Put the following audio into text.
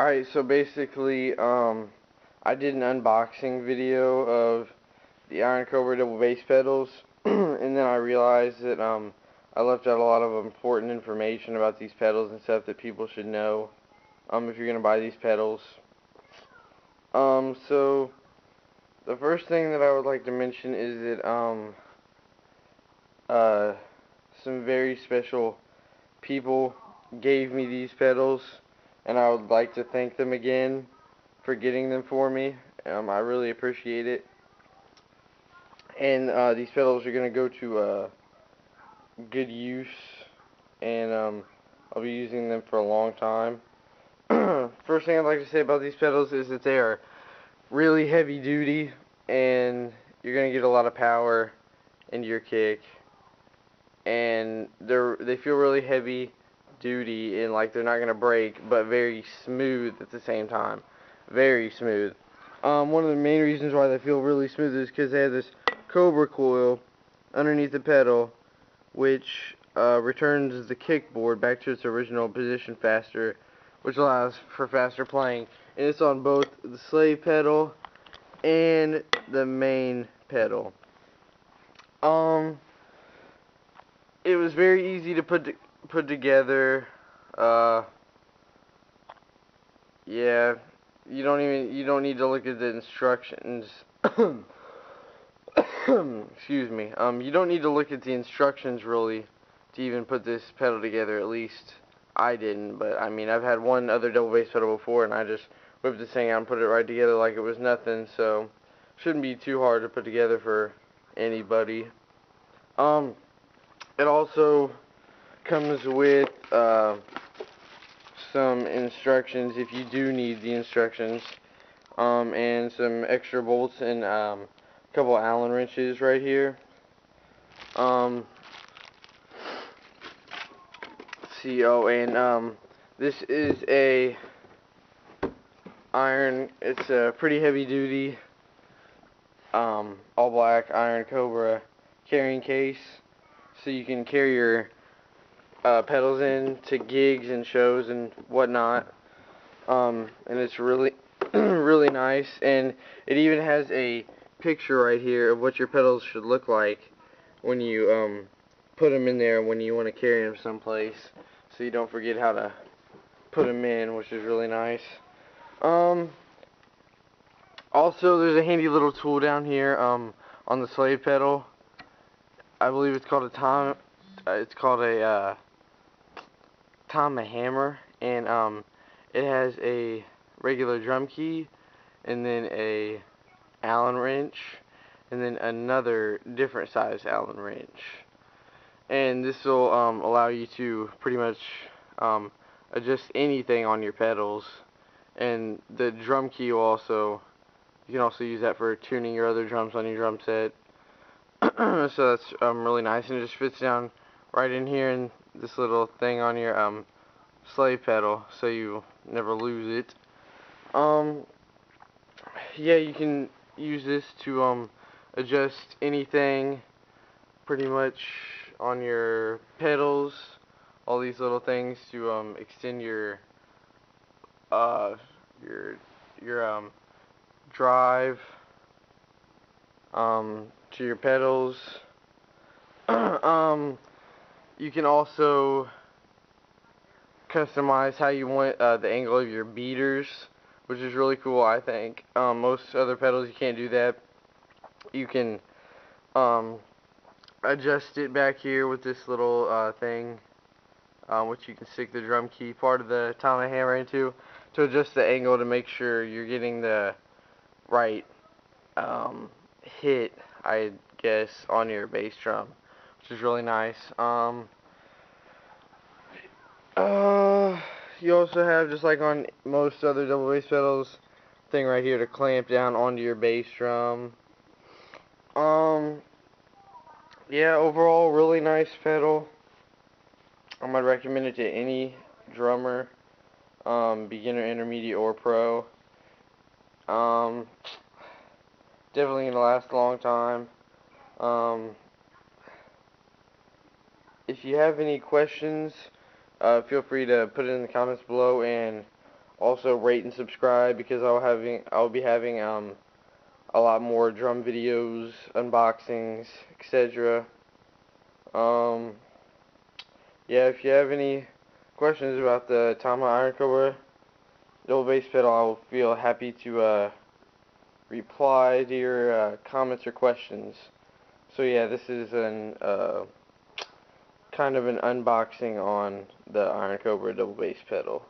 Alright, so basically, um, I did an unboxing video of the Iron Cobra double bass pedals, and then I realized that, um, I left out a lot of important information about these pedals and stuff that people should know, um, if you're gonna buy these pedals. Um, so, the first thing that I would like to mention is that, um, uh, some very special people gave me these pedals and I would like to thank them again for getting them for me. Um, I really appreciate it. And uh, these pedals are going to go to uh, good use, and um, I'll be using them for a long time. First thing I'd like to say about these pedals is that they are really heavy duty, and you're going to get a lot of power into your kick. And they're they feel really heavy duty and like they're not gonna break, but very smooth at the same time. Very smooth. Um, one of the main reasons why they feel really smooth is because they have this Cobra coil underneath the pedal, which uh, returns the kickboard back to its original position faster, which allows for faster playing. And it's on both the slave pedal and the main pedal. Um, it was very easy to put put together. Uh, yeah, you don't even you don't need to look at the instructions. Excuse me. Um, you don't need to look at the instructions really to even put this pedal together. At least I didn't. But I mean, I've had one other double bass pedal before, and I just whipped this thing out and put it right together like it was nothing. So shouldn't be too hard to put together for anybody. Um, it also comes with uh, some instructions if you do need the instructions um, and some extra bolts and um, a couple Allen wrenches right here. Um, see oh and um, this is a iron it's a pretty heavy duty um, all black iron cobra carrying case so you can carry your uh, pedals in to gigs and shows and whatnot. Um, and it's really, really nice. And it even has a picture right here of what your pedals should look like when you um, put them in there when you want to carry them someplace. So you don't forget how to put them in, which is really nice. Um, also, there's a handy little tool down here um, on the slave pedal. I believe it's called a tom. Uh, it's called a uh, Tama hammer and um it has a regular drum key and then a Allen wrench and then another different size Allen wrench. And this will um, allow you to pretty much um, adjust anything on your pedals. And the drum key will also you can also use that for tuning your other drums on your drum set. So that's um, really nice and it just fits down right in here in this little thing on your um, slave pedal so you never lose it. Um, yeah, you can use this to um, adjust anything pretty much on your pedals, all these little things to um, extend your uh, your your um, drive um, to your pedals. um, you can also customize how you want uh, the angle of your beaters, which is really cool, I think. Um, most other pedals you can't do that. You can um, adjust it back here with this little uh, thing, um, which you can stick the drum key part of the Tama hammer into to adjust the angle to make sure you're getting the right um, hit, I guess, on your bass drum, is really nice. Um, uh, you also have, just like on most other double bass pedals, thing right here to clamp down onto your bass drum. Um, yeah, overall, really nice pedal. I'm going to recommend it to any drummer, um, beginner, intermediate, or pro. Um, definitely going to last a long time. Um, if you have any questions, uh, feel free to put it in the comments below and also rate and subscribe because I'll having I'll be having um a lot more drum videos, unboxings, etc. Um yeah, if you have any questions about the Tama Iron Cobra double bass pedal, I will feel happy to uh, reply to your uh, comments or questions. So yeah, this is an uh, kind of an unboxing on the Iron Cobra double bass pedal.